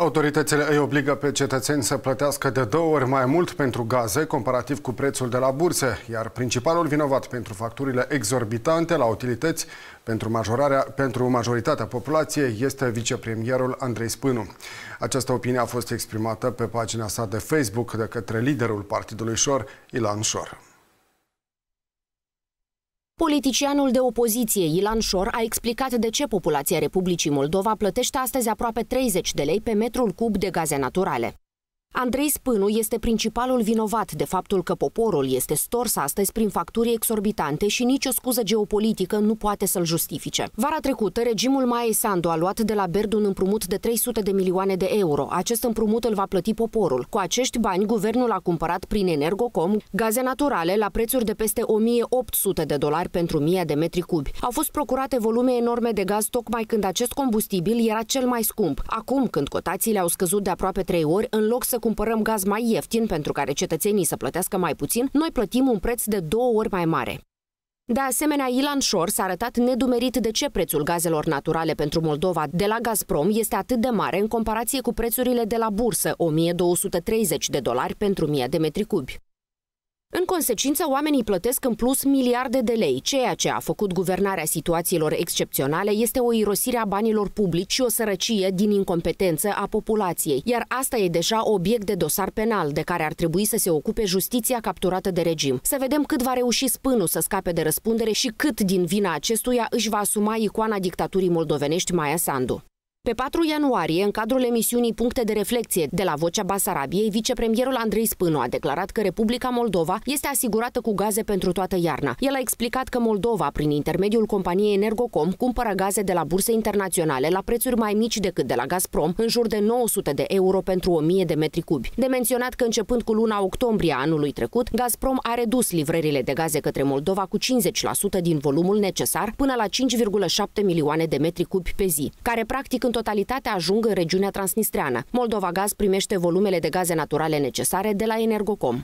Autoritățile îi obligă pe cetățeni să plătească de două ori mai mult pentru gaze, comparativ cu prețul de la burse, iar principalul vinovat pentru facturile exorbitante la utilități pentru, majorarea, pentru majoritatea populației este vicepremierul Andrei Spânu. Această opinie a fost exprimată pe pagina sa de Facebook de către liderul partidului Șor, Ilan Șor. Politicianul de opoziție, Ilan Șor, a explicat de ce populația Republicii Moldova plătește astăzi aproape 30 de lei pe metrul cub de gaze naturale. Andrei Spânu este principalul vinovat de faptul că poporul este stors astăzi prin facturi exorbitante și nicio scuză geopolitică nu poate să-l justifice. Vara trecută, regimul Maia Sandu a luat de la Berd un împrumut de 300 de milioane de euro. Acest împrumut îl va plăti poporul. Cu acești bani, guvernul a cumpărat prin Energocom gaze naturale la prețuri de peste 1800 de dolari pentru 1000 de metri cubi. Au fost procurate volume enorme de gaz tocmai când acest combustibil era cel mai scump. Acum, când cotațiile au scăzut de aproape 3 ori, în loc să cumpărăm gaz mai ieftin pentru care cetățenii să plătească mai puțin, noi plătim un preț de două ori mai mare. De asemenea, Ilan Shor s-a arătat nedumerit de ce prețul gazelor naturale pentru Moldova de la Gazprom este atât de mare în comparație cu prețurile de la bursă, 1230 de dolari pentru 1000 de metri cubi. În consecință, oamenii plătesc în plus miliarde de lei. Ceea ce a făcut guvernarea situațiilor excepționale este o irosire a banilor publici și o sărăcie din incompetență a populației. Iar asta e deja obiect de dosar penal, de care ar trebui să se ocupe justiția capturată de regim. Să vedem cât va reuși spânul să scape de răspundere și cât din vina acestuia își va asuma icoana dictaturii moldovenești Maia Sandu. Pe 4 ianuarie, în cadrul emisiunii Puncte de reflecție de la Vocea Basarabiei, vicepremierul Andrei Spânu a declarat că Republica Moldova este asigurată cu gaze pentru toată iarna. El a explicat că Moldova, prin intermediul companiei Energocom, cumpără gaze de la burse internaționale la prețuri mai mici decât de la Gazprom, în jur de 900 de euro pentru 1000 de metri cubi. De menționat că începând cu luna octombrie anului trecut, Gazprom a redus livrările de gaze către Moldova cu 50% din volumul necesar până la 5,7 milioane de metri cubi pe zi, care practic în totalitate ajung în regiunea transnistreană. Moldova Gaz primește volumele de gaze naturale necesare de la Energocom.